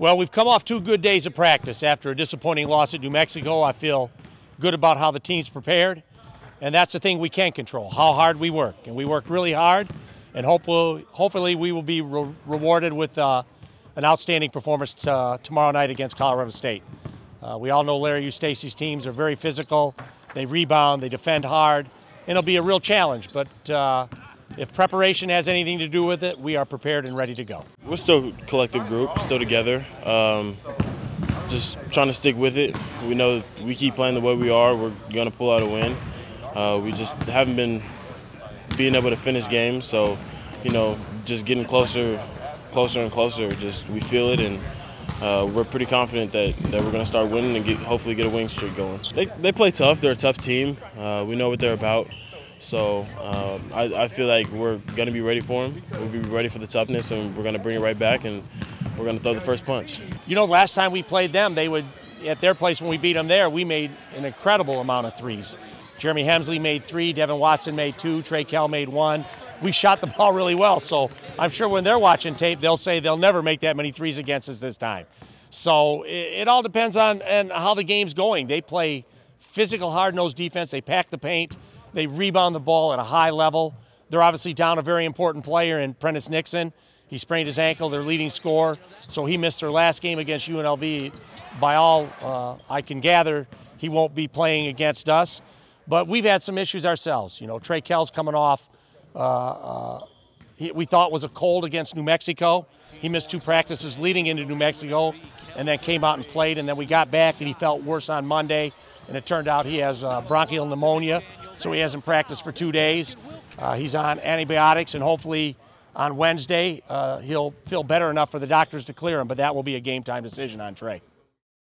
Well, we've come off two good days of practice after a disappointing loss at New Mexico. I feel good about how the team's prepared, and that's the thing we can control how hard we work. And we worked really hard, and hope we'll, hopefully we will be re- rewarded with uh, an outstanding performance uh, tomorrow night against Colorado State. Uh, we all know Larry Eustachy's teams are very physical, they rebound, they defend hard, and it'll be a real challenge. But uh, if preparation has anything to do with it, we are prepared and ready to go. We're still a collective group, still together. Um, just trying to stick with it. We know we keep playing the way we are, we're going to pull out a win. Uh, we just haven't been being able to finish games, so you know, just getting closer, closer and closer. Just we feel it, and uh, we're pretty confident that, that we're going to start winning and get, hopefully get a wing streak going. They, they play tough. They're a tough team. Uh, we know what they're about. So um, I, I, feel like we're going to be ready for them. We'll be ready for the toughness, and we're going to bring it right back, and we're going to throw the first punch. You know, last time we played them, they would at their place when we beat them there, we made an incredible amount of threes. Jeremy Hemsley made three, Devin Watson made two, Trey Kell made one. We shot the ball really well, so I'm sure when they're watching tape, they'll say they'll never make that many threes against us this time. So it, it all depends on and how the game's going. They play physical, hard-nosed defense. They pack the paint. They rebound the ball at a high level. They're obviously down a very important player in Prentiss Nixon. He sprained his ankle, their leading scorer, so he missed their last game against UNLV. By all uh, I can gather, he won't be playing against us. But we've had some issues ourselves. You know, Trey Kell's coming off. Uh, uh, we thought was a cold against New Mexico. He missed two practices leading into New Mexico, and then came out and played. And then we got back, and he felt worse on Monday. And it turned out he has uh, bronchial pneumonia so he hasn't practiced for two days. Uh, he's on antibiotics, and hopefully on Wednesday uh, he'll feel better enough for the doctors to clear him. But that will be a game time decision on Trey.